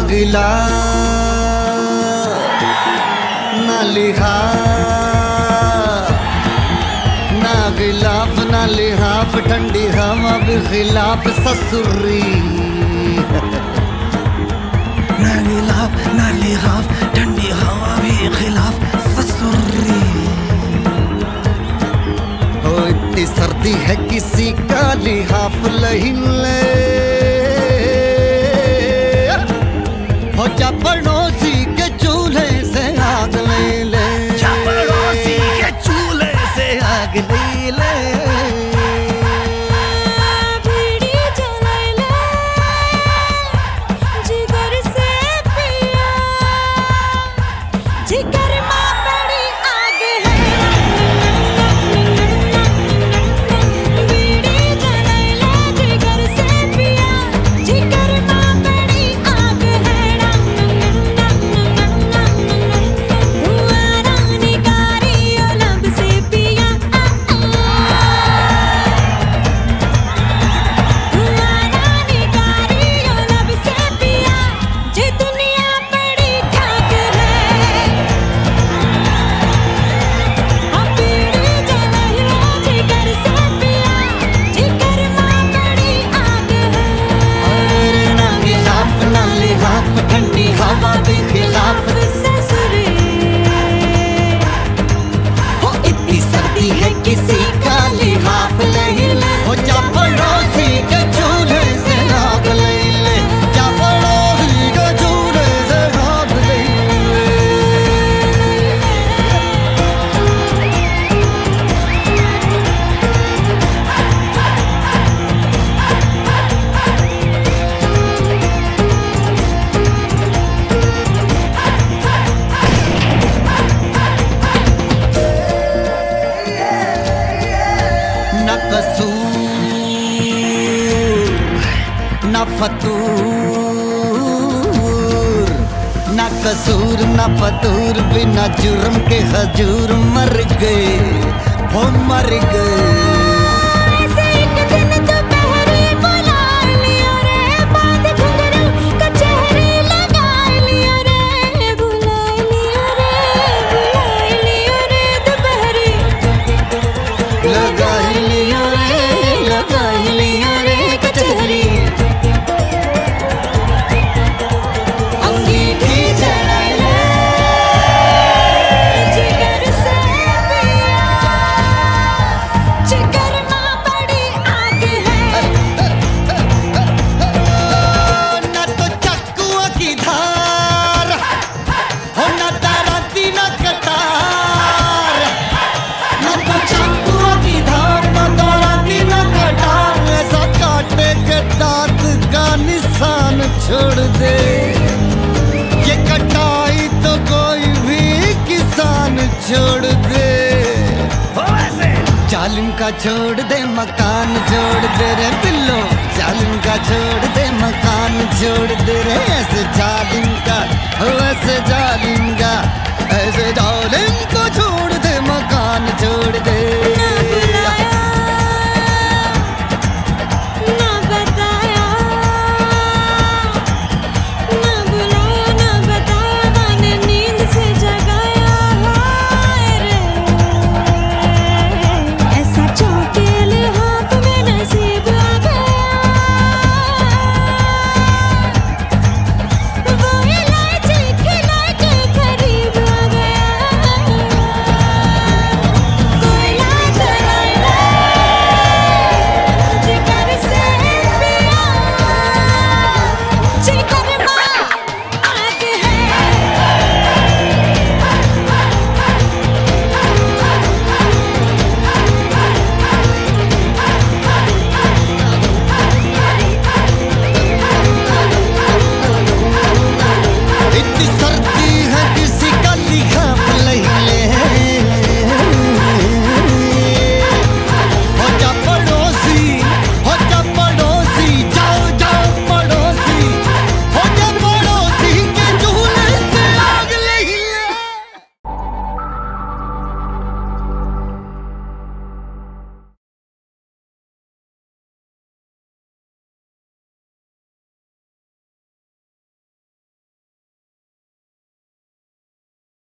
पागला नालिहा ना गिलाफ ना लिहाफ ठंडी हवा भी खिलाफ ससुरी। ना गिलाफ ना लिहाफ ठंडी हवा भी खिलाफ ससुरी। इतनी सर्दी है किसी का लिहाफ लहिन ले। Mocha por फतूर। न कसूर ना फतूर बिना जुर्म के हजूर मर गए हो मर गए। छोड़ दे। ये कटाई तो कोई भी किसान छोड़ दे। जालिम का छोड़ दे मकान छोड़ दे रे बिल्लो जालिम का छोड़ दे मकान छोड़ दे रे ऐसे जालिम का। वैसे जालिम का ऐसे